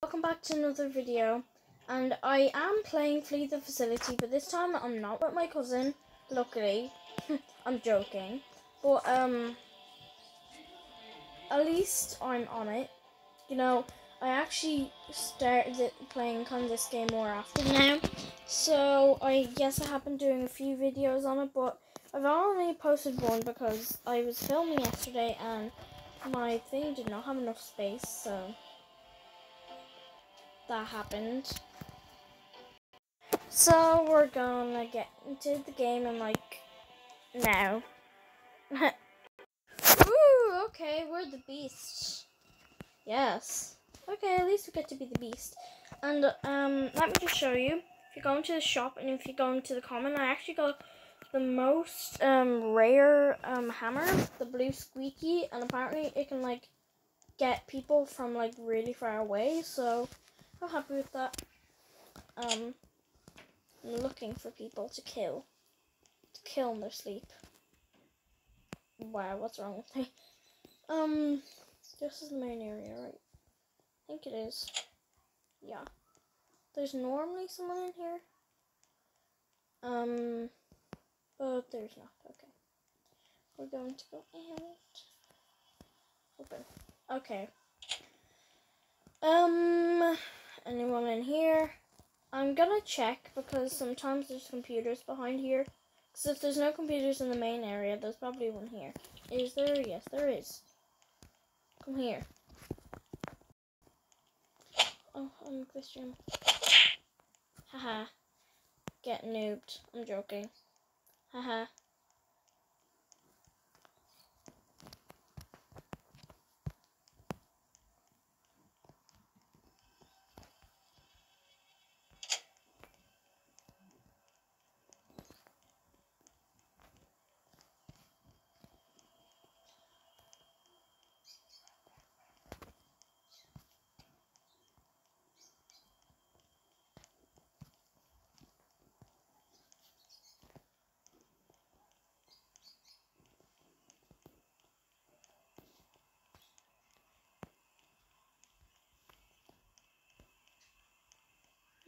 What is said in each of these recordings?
welcome back to another video. And I am playing Flee the Facility, but this time I'm not with my cousin, luckily. I'm joking. But, um, at least I'm on it. You know, I actually started playing kind of this game more often now. So, I guess I have been doing a few videos on it, but I've only posted one because I was filming yesterday and my thing did not have enough space, so that happened. So we're gonna get into the game and like now. Ooh, okay, we're the beast. Yes. Okay, at least we get to be the beast. And um, let me just show you. If you go into the shop and if you go into the common, I actually got the most um rare um hammer, the blue squeaky, and apparently it can like get people from like really far away. So I'm happy with that. Um, I'm looking for people to kill. To kill in their sleep. Wow, what's wrong with me? Um, this is the main area, right? I think it is. Yeah. There's normally someone in here. Um, but there's not. Okay. We're going to go out. Open. Okay. Um, anyone in here? I'm gonna check because sometimes there's computers behind here. Because if there's no computers in the main area, there's probably one here. Is there? Yes, there is. Come here. Oh, I'm Christian. Haha. Get noobed. I'm joking. Haha.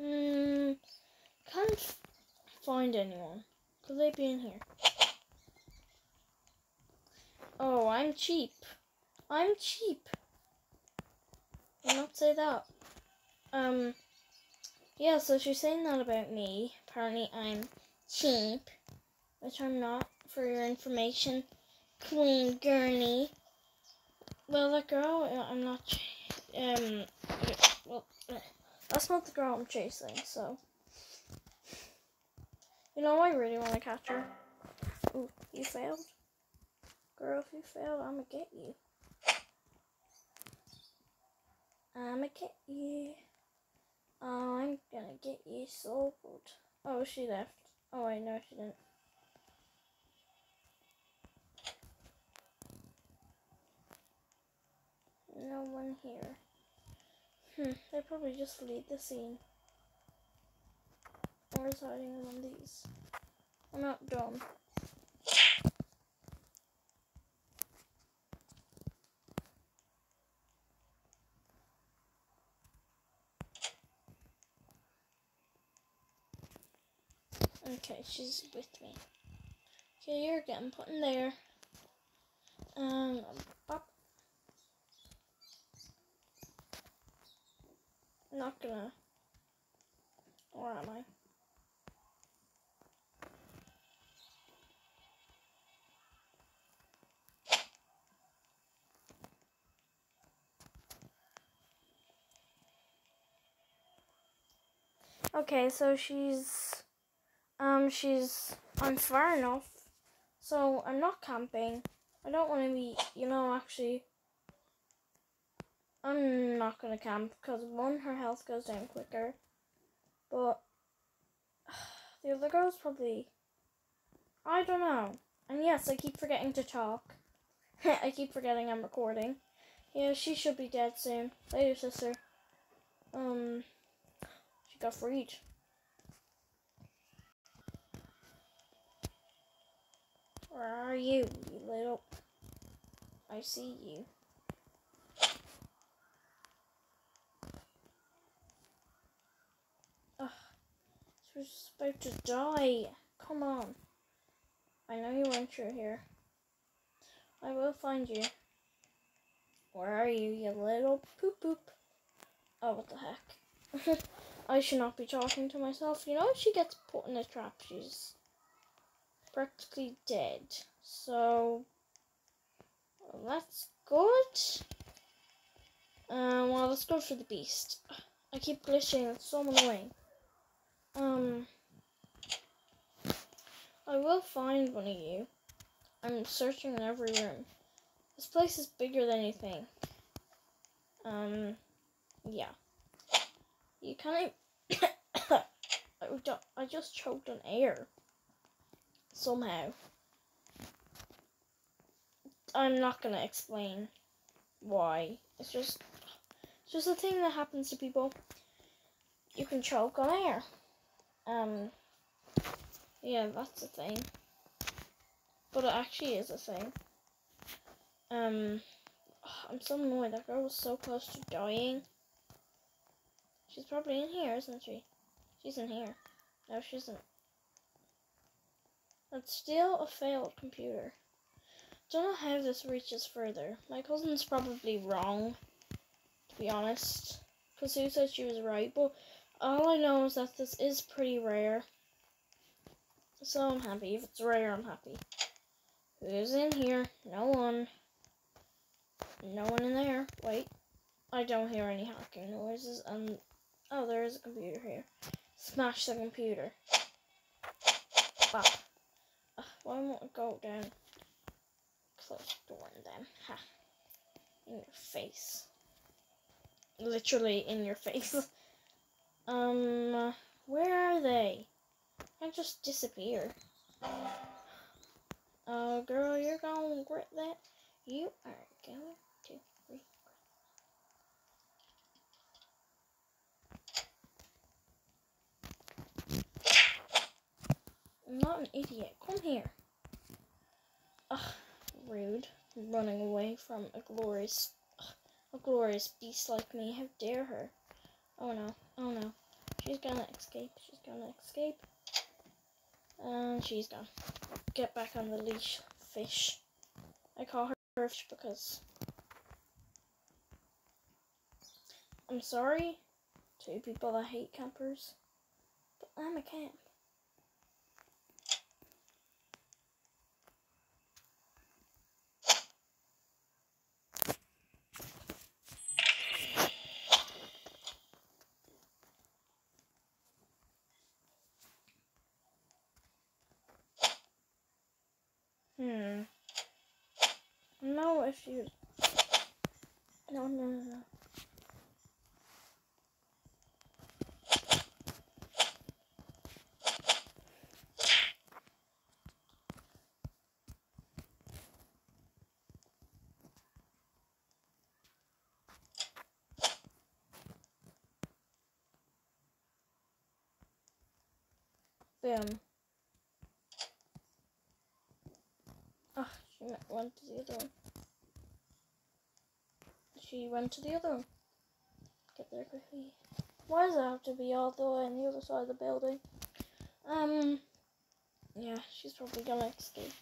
Hmm. Can't find anyone. Could they be in here? Oh, I'm cheap. I'm cheap. I'll not say that. Um. Yeah, so she's saying that about me. Apparently, I'm cheap, which I'm not. For your information, Queen Gurney. Well, that girl, uh, I'm not. Um. Well. That's not the girl I'm chasing, so. You know, I really want to catch her. Ooh, you failed? Girl, if you failed, I'm gonna get you. I'm gonna get you. Oh, I'm gonna get you so good. Oh, she left. Oh, I know she didn't. No one here. Hmm, they probably just leave the scene. Or in these. I'm not dumb. Okay, she's with me. Okay, you're getting put in there. Um, pop. Not gonna. Where am I? Okay, so she's um she's I'm far enough. So I'm not camping. I don't want to be, you know, actually I'm not gonna camp because one, her health goes down quicker, but the other girl's probably. I don't know. And yes, I keep forgetting to talk. I keep forgetting I'm recording. Yeah, she should be dead soon. Later, sister. Um, Go for each. Where are you, you little... I see you. Ugh. We're supposed to die. Come on. I know you went through here. I will find you. Where are you, you little poop poop? Oh, what the heck. I should not be talking to myself. You know, she gets put in a trap, she's practically dead. So, well, that's good. Um, well, let's go for the beast. I keep glitching, it's so annoying. Um, I will find one of you. I'm searching in every room. This place is bigger than you think. Um, yeah. You kind of... I just choked on air. Somehow. I'm not gonna explain why. It's just... It's just a thing that happens to people. You can choke on air. Um... Yeah, that's a thing. But it actually is a thing. Um, I'm so annoyed. That girl was so close to dying. She's probably in here, isn't she? She's in here. No, she isn't. That's still a failed computer. Don't know how this reaches further. My cousin's probably wrong, to be honest. Because who said she was right? But all I know is that this is pretty rare. So I'm happy. If it's rare, I'm happy. Who's in here? No one. No one in there. Wait. I don't hear any hacking noises. And oh, there is a computer here. Smash the computer. Bop. Uh, why won't it go down? Close the door then. Ha. In your face. Literally in your face. um, where are they? I just disappear. Oh, girl, you're gonna regret that. You are going to regret. I'm not an idiot. Come here. Ugh, rude. Running away from a glorious, ugh, a glorious beast like me. How dare her? Oh no. Oh no. She's gonna escape. She's gonna escape. And she's gone. Get back on the leash, fish. I call her fish because I'm sorry to people that hate campers, but I'm a camp. Hmm. No issues. No, no, no. Boom. went to the other one. She went to the other one. Get there quickly. Why does it have to be all the way on the other side of the building? Um, yeah, she's probably gonna escape.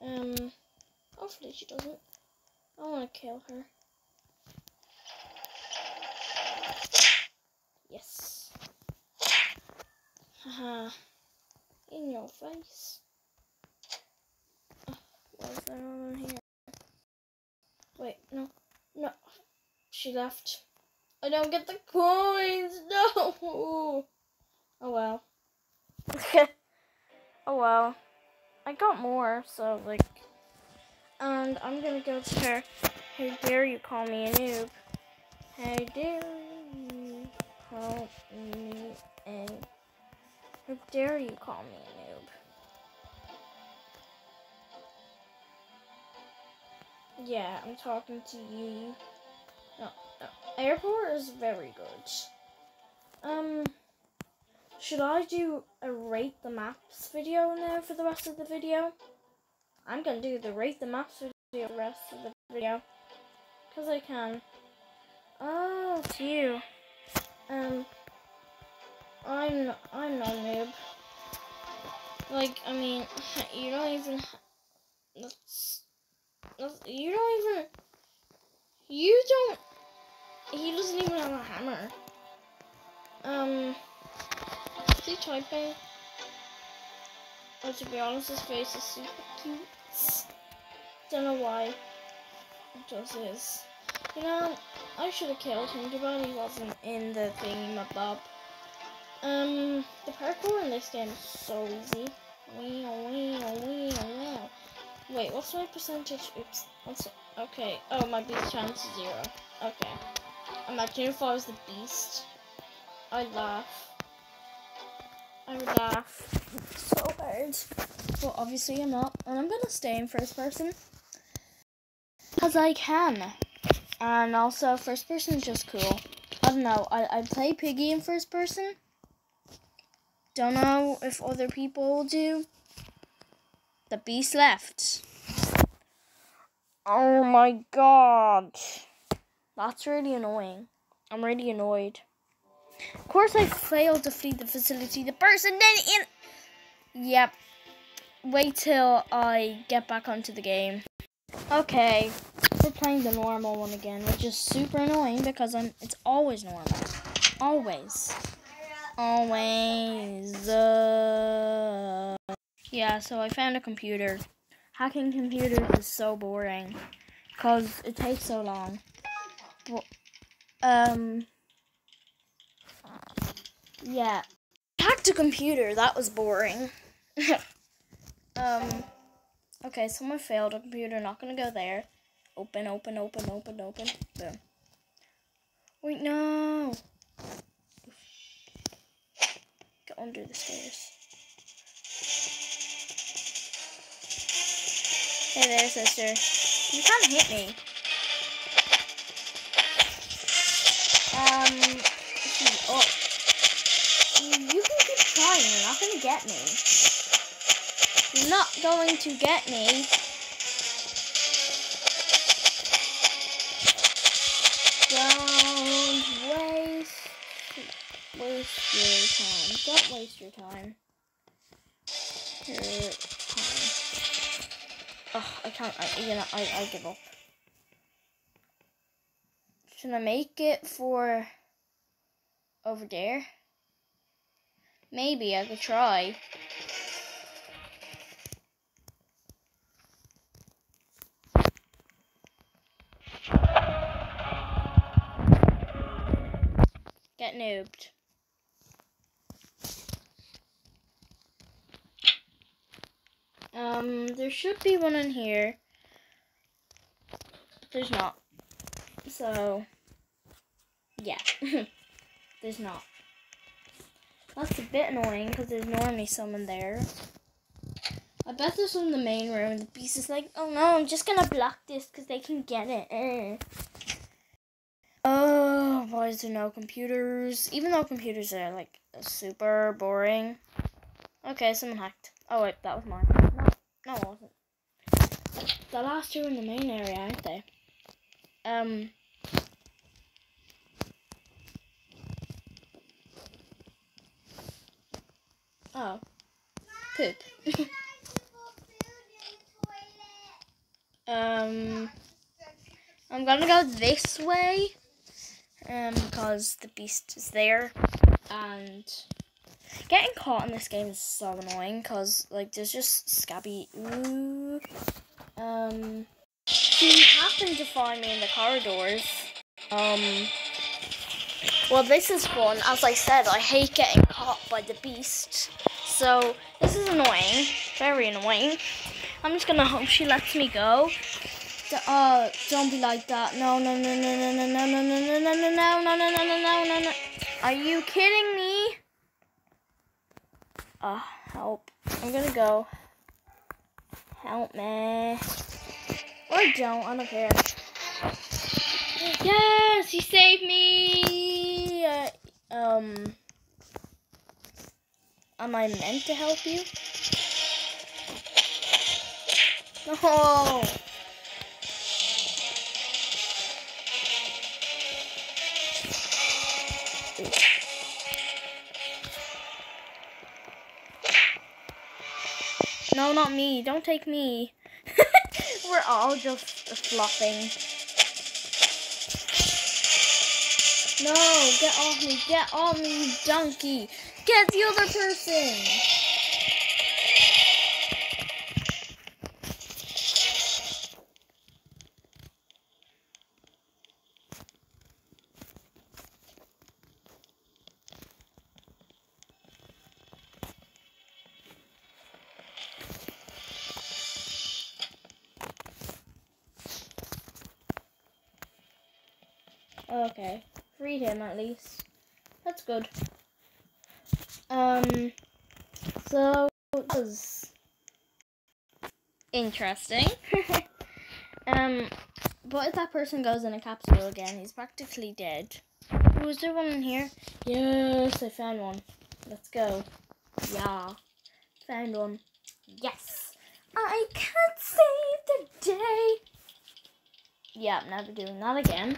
Um, hopefully she doesn't. I wanna kill her. Yes. Haha. In your face. Is there no one here? Wait, no. No. She left. I don't get the coins. No. Oh well. oh well. I got more, so like. And I'm gonna go to her. How dare you call me a noob? How dare you call me a. How dare you call me a noob? Yeah, I'm talking to you. No, no. Airport is very good. Um, should I do a rate the maps video now for the rest of the video? I'm gonna do the rate the maps video the rest of the video. Cause I can. Oh, it's you. Um, I'm I'm not noob. Like, I mean, you don't even. You don't even. You don't. He doesn't even have a hammer. Um. Is he typing? Oh, to be honest, his face is super cute. Don't know why. It just is. You know, I should have killed him, but he wasn't in the thingy my bob. Um, the parkour in this game is so easy. Wee, wee, wee, wee. Wait, what's my percentage? Oops. Okay. Oh, my beast chance is zero. Okay. Imagine if I was the beast. I'd laugh. I would laugh so hard. But obviously I'm not. And I'm gonna stay in first person. Because I can. And also, first person is just cool. I don't know. I, I play Piggy in first person. Don't know if other people do. The beast left. Oh my god. That's really annoying. I'm really annoyed. Of course I failed to flee the facility. The person then in... Yep. Wait till I get back onto the game. Okay. We're playing the normal one again, which is super annoying because I'm. it's always normal. Always. Always. Uh... Yeah, so I found a computer. Hacking computers is so boring because it takes so long. Um. Yeah. Hacked a computer. That was boring. um. Okay, someone failed a computer. Not gonna go there. Open, open, open, open, open. Boom. Wait, no. Get under the stairs. Hey there, sister. You can't hit me. Um, oh. You can keep trying. You're not going to get me. You're not going to get me. waste your time. Don't waste your time. I can't. I, you know, I, I give up. Should I make it for over there? Maybe I could try. Get noobed. Um, there should be one in here. There's not. So, yeah. there's not. That's a bit annoying because there's normally someone there. I bet there's some in the main room. The beast is like, oh no, I'm just gonna block this because they can get it. Uh. Oh, why is there no computers? Even though computers are like super boring. Okay, someone hacked. Oh wait, that was mine. No, it wasn't. The last two are in the main area, aren't they? Um. Oh. Poop. um. I'm gonna go this way. Um, because the beast is there. And Getting caught in this game is so annoying because like there's just scabby. Ooh. Um, he happened to find me in the corridors. Um. Well, this is fun. As I said, I hate getting caught by the beast. So this is annoying. Very annoying. I'm just gonna hope she lets me go. Oh, don't be like that. No, no, no, no, no, no, no, no, no, no, no, no, no, no, no, no, no, no. Are you kidding me? Uh, help. I'm gonna go. Help me. Or don't, I don't care. Yes, he saved me! Uh, um, am I meant to help you? No! Me. Don't take me. We're all just flopping. No, get off me. Get off me, donkey. Get the other person. Him at least. That's good. Um, so that was interesting. um, but if that person goes in a capsule again, he's practically dead. Was there one in here? Yes, I found one. Let's go. Yeah, found one. Yes, I can save the day. Yeah, I'm never doing that again.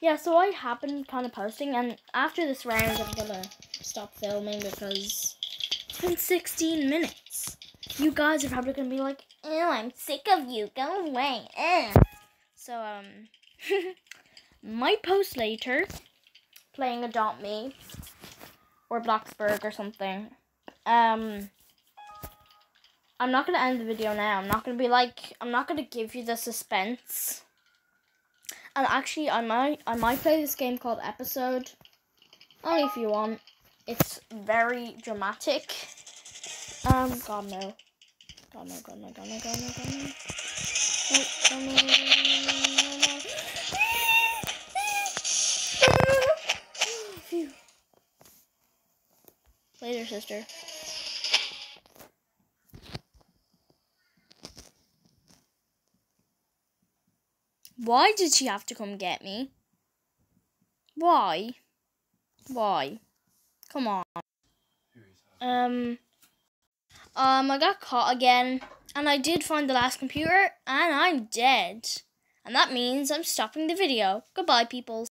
Yeah, so I have been kind of posting, and after this round, I'm gonna stop filming because it's been 16 minutes. You guys are probably gonna be like, "Oh, I'm sick of you. Go away." So um, might post later, playing Adopt Me or Bloxburg or something. Um. I'm not gonna end the video now. I'm not gonna be like I'm not gonna give you the suspense and actually, I might I might play this game called Episode. Only if you want. It's very dramatic. Um, God no. God no, God no, God no, God no, God no. Oh, God no, God no, God no. Later, sister. Why did she have to come get me? Why? Why? Come on. Um, um, I got caught again, and I did find the last computer, and I'm dead. And that means I'm stopping the video. Goodbye, peoples.